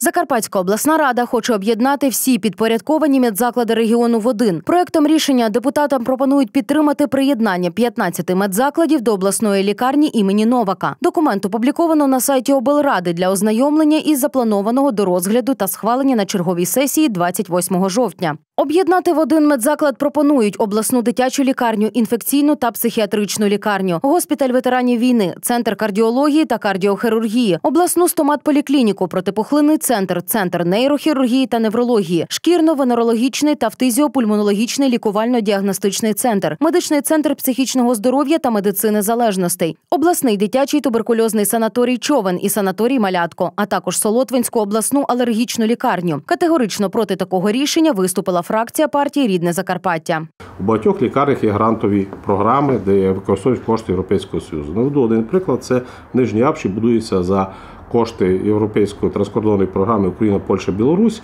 Закарпатська обласна рада хоче об'єднати всі підпорядковані медзаклади регіону в один. Проектом рішення депутатам пропонують підтримати приєднання 15 медзакладів до обласної лікарні імені Новака. Документ опубліковано на сайті облради для ознайомлення із запланованого до розгляду та схвалення на черговій сесії 28 жовтня. Об'єднати в один медзаклад пропонують обласну дитячу лікарню, інфекційну та психіатричну лікарню, госпіталь ветеранів війни, центр кардіології та кардіохірургії, обласну стоматполіклініку, протипухлинний центр, центр нейрохірургії та неврології, шкірно-венерологічний та фтизіопульмонологічний лікувально-діагностичний центр, медичний центр психічного здоров'я та медицини залежностей, обласний дитячий туберкульозний санаторій Човен і санаторій Малятко, а також Солотвинську обласну алергічну лікарню. Категорично проти такого рішення виступила фракція партії Рідне Закарпаття. У багатьох лікарнях є грантові програми, де використовують кошти Європейського Союзу. Наведу один приклад: це в Нижній Апші будується за кошти Європейської транскордонної програми Україна, Польща, Білорусь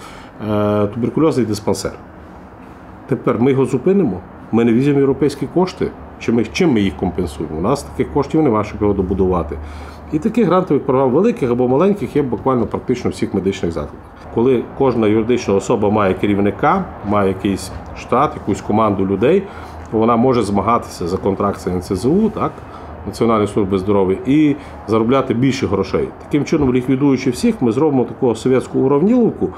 е, туберкульозний диспансер. Тепер ми його зупинимо. Ми не візьмемо європейські кошти. Чи ми чим ми їх компенсуємо? У нас таких коштів немає, щоб його добудувати. І таких грантових програм великих або маленьких є буквально практично всіх медичних закладах. Коли кожна юридична особа має керівника, має якийсь штат, якусь команду людей, то вона може змагатися за контракт з НЦЗУ, так, Національної служби здоров'я, і заробляти більше грошей. Таким чином, ліквідуючи всіх, ми зробимо таку совєтську уравніловку,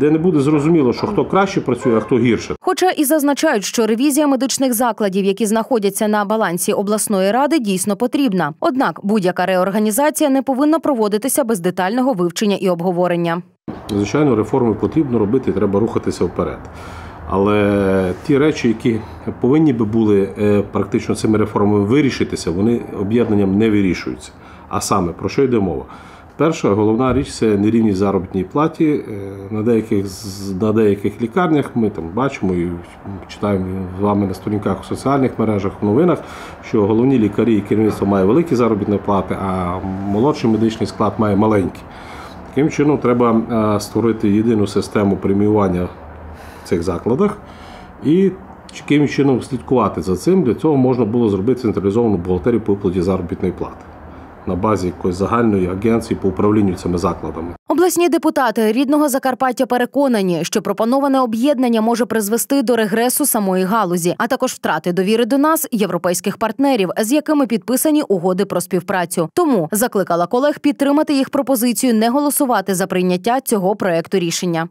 де не буде зрозуміло, що хто краще працює, а хто гірше. Хоча і зазначають, що ревізія медичних закладів, які знаходяться на балансі обласної ради, дійсно потрібна. Однак будь-яка реорганізація не повинна проводитися без детального вивчення і обговорення. Звичайно, реформи потрібно робити, треба рухатися вперед. Але ті речі, які повинні би були е, практично цими реформами вирішитися, вони об'єднанням не вирішуються. А саме про що йде мова? Перша головна річ це нерівність заробітній платі. Е, На деяких на деяких лікарнях ми там бачимо і читаємо з вами на сторінках у соціальних мережах, в новинах, що головні лікарі і керівництво має великі заробітні плати, а молодший медичний склад має маленькі. Таким чином, треба е, створити єдину систему преміювання цих закладах і яким чином слідкувати за цим. Для цього можна було зробити централізовану бухгалтерію по виплаті заробітної плати на базі якоїсь загальної агенції по управлінню цими закладами. Обласні депутати рідного Закарпаття переконані, що пропоноване об'єднання може призвести до регресу самої галузі, а також втрати довіри до нас, європейських партнерів, з якими підписані угоди про співпрацю. Тому закликала колег підтримати їх пропозицію не голосувати за прийняття цього проекту рішення.